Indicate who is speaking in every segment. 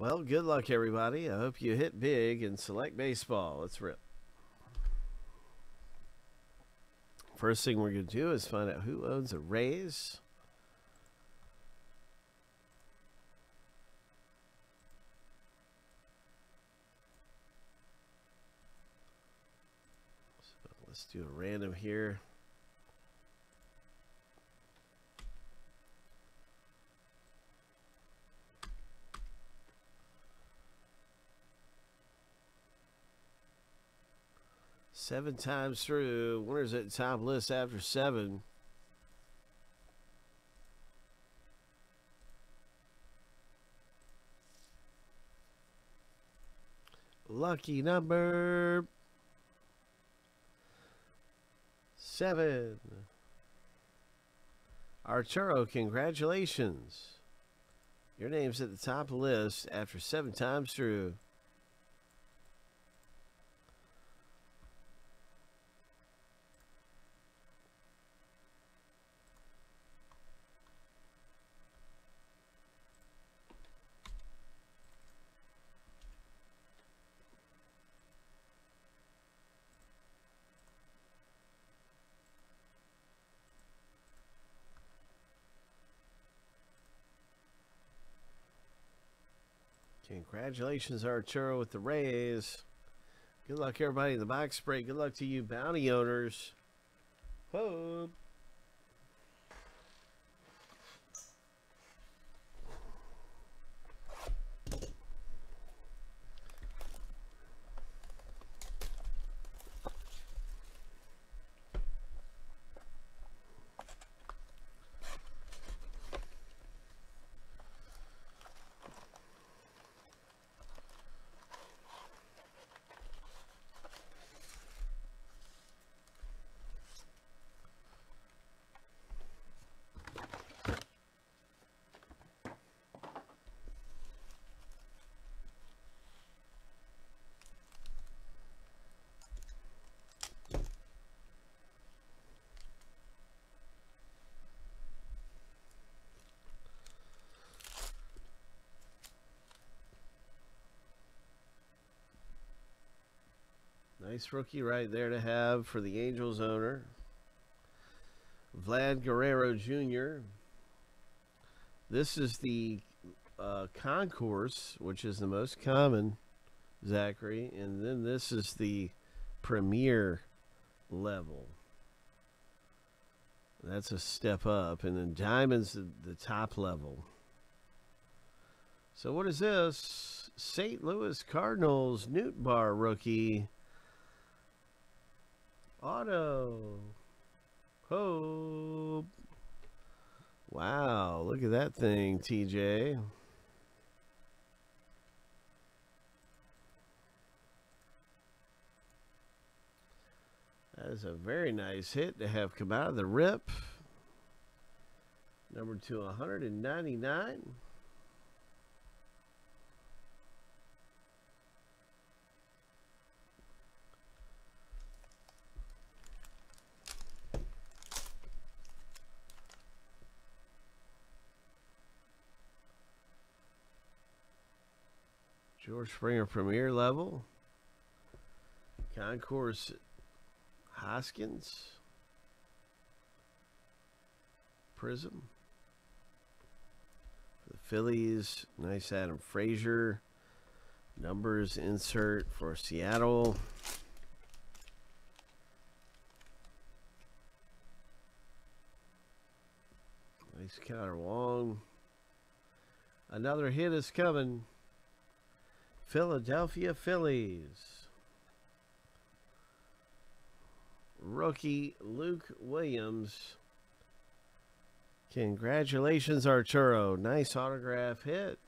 Speaker 1: Well, good luck, everybody. I hope you hit big and select baseball. Let's rip. First thing we're going to do is find out who owns the Rays. So let's do a random here. Seven times through. Winners at the top list after seven. Lucky number seven. Arturo, congratulations. Your name's at the top list after seven times through. Congratulations, Arturo, with the Rays. Good luck, everybody in the box break. Good luck to you, bounty owners. Hope. Nice rookie right there to have for the Angels owner. Vlad Guerrero Jr. This is the uh, concourse, which is the most common, Zachary. And then this is the premier level. That's a step up. And then diamond's the, the top level. So what is this? St. Louis Cardinals Nootbaar rookie. Auto. Hope. Wow, look at that thing, TJ. That is a very nice hit to have come out of the rip. Number to 199. George Springer Premier level. Concourse Hoskins. Prism. For the Phillies, nice Adam Frazier. Numbers insert for Seattle. Nice Kolten Wong. Another hit is coming. Philadelphia Phillies. Rookie Luke Williams. Congratulations, Arturo. Nice autograph hit.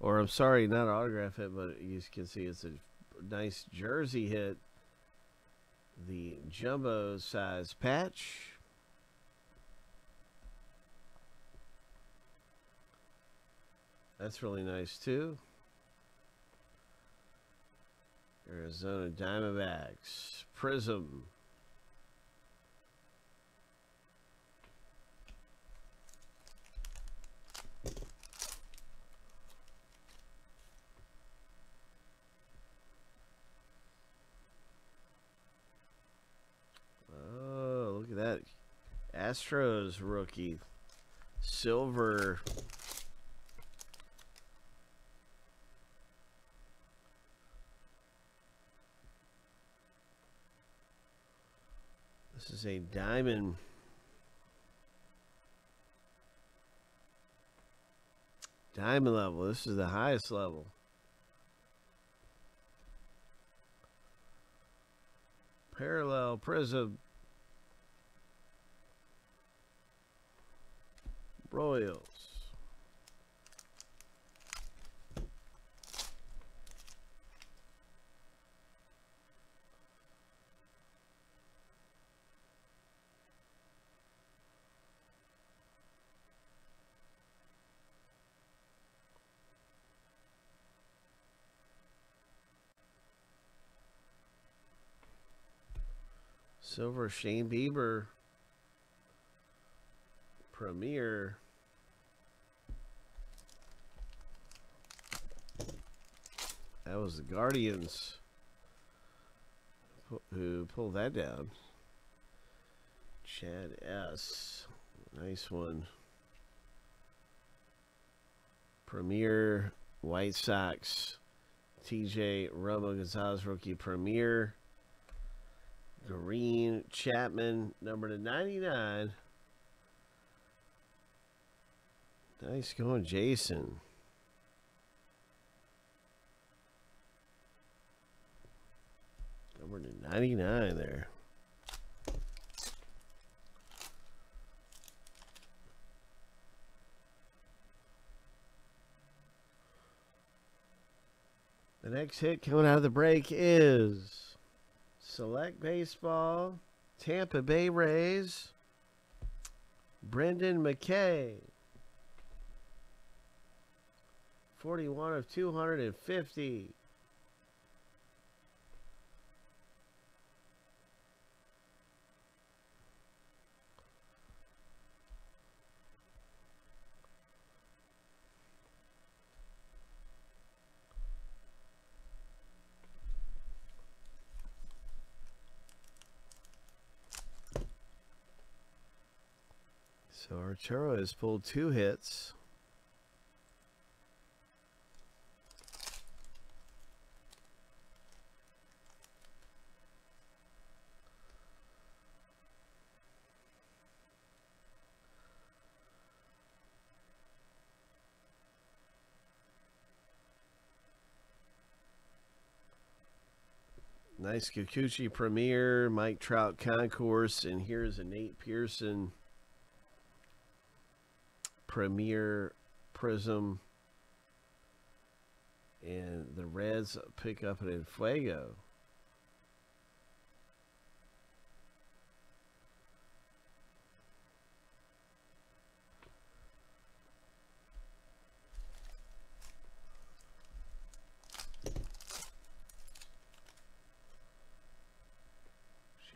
Speaker 1: Or, I'm sorry, not autograph hit, but you can see it's a nice jersey hit. The jumbo size patch. That's really nice, too. Arizona Diamondbacks. Prism. Oh, look at that. Astros rookie. Silver. Silver. This is a diamond. Diamond level. This is the highest level. Parallel prism. Royals. Silver Shane Bieber. Premier. That was the Guardians who pulled that down. Chad S. Nice one. Premier White Sox. TJ Romy Gonzalez rookie Premier. Green Chapman number to 99. Nice going, Jason. Number to 99 there. The next hit coming out of the break is Select Baseball, Tampa Bay Rays, Brendan McKay. 41 of 250. So Arturo has pulled two hits. Nice Kikuchi Premier, Mike Trout Concourse, and here's a Nate Pearson Premier Prism. And the Reds pick up an Enfuego.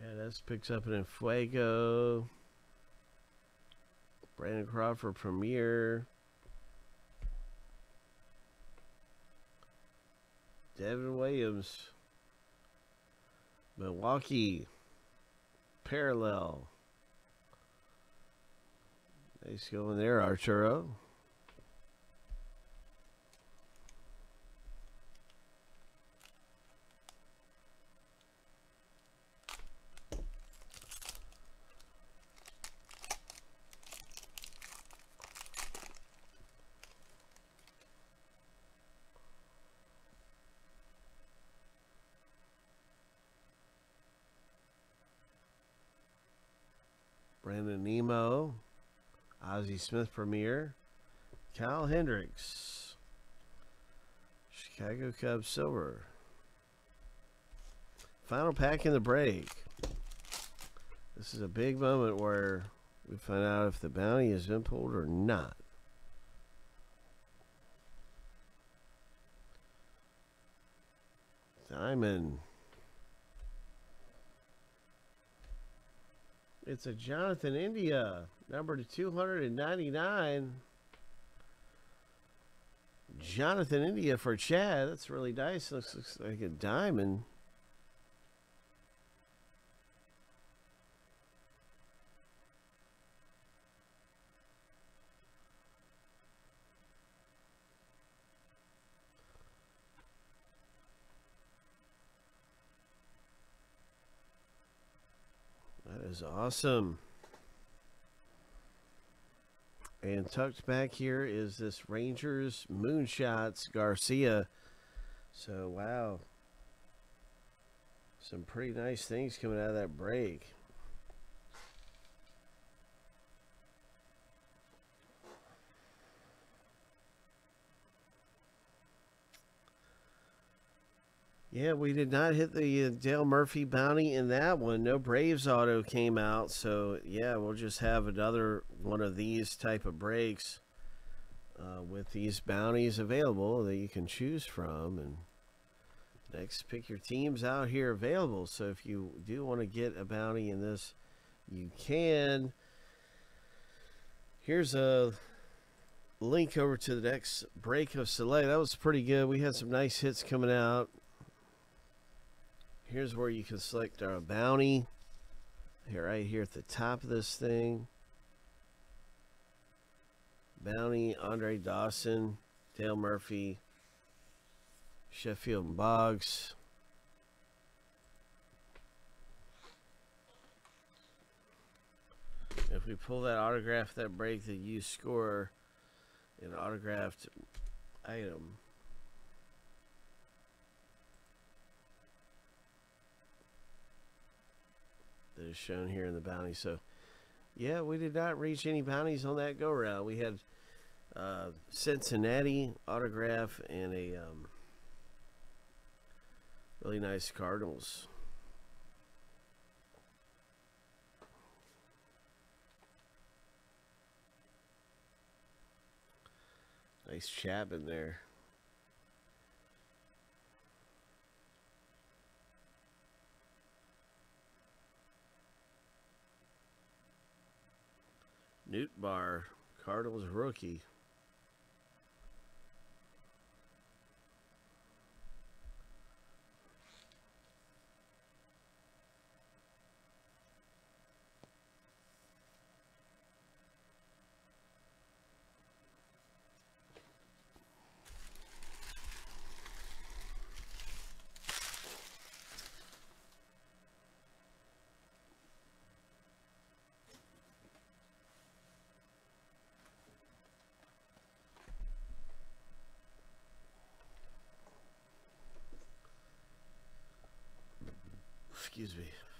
Speaker 1: Shadas picks up an Fuego. Brandon Crawford Premier. Devin Williams. Milwaukee. Parallel. Nice going there, Arturo. Brandon Nimmo, Ozzie Smith Premier, Kyle Hendricks, Chicago Cubs Silver. Final pack in the break. This is a big moment where we find out if the bounty has been pulled or not. Diamond. It's a Jonathan India, number to 299. Jonathan India for Chad. That's really nice. Looks, looks like a diamond. Is awesome. And tucked back here is this Rangers Moonshots Garcia. So, wow. Some pretty nice things coming out of that break. Yeah, we did not hit the uh, Dale Murphy bounty in that one. No Braves auto came out, so yeah, we'll just have another one of these type of breaks uh, with these bounties available that you can choose from. And next, pick your teams out here available. So if you do want to get a bounty in this, you can. Here's a link over to the next break of Select. That was pretty good. We had some nice hits coming out. Here's where you can select our bounty. Here, right here at the top of this thing. Bounty, Andre Dawson, Dale Murphy, Sheffield and Boggs. If we pull that autograph, that break, that you score an autographed item. That is shown here in the bounty. So, yeah, we did not reach any bounties on that go round. We had uh, Cincinnati autograph and a um, really nice Cardinals. Nice Chapman there. Nootbaar, Cardinals rookie. Excuse me.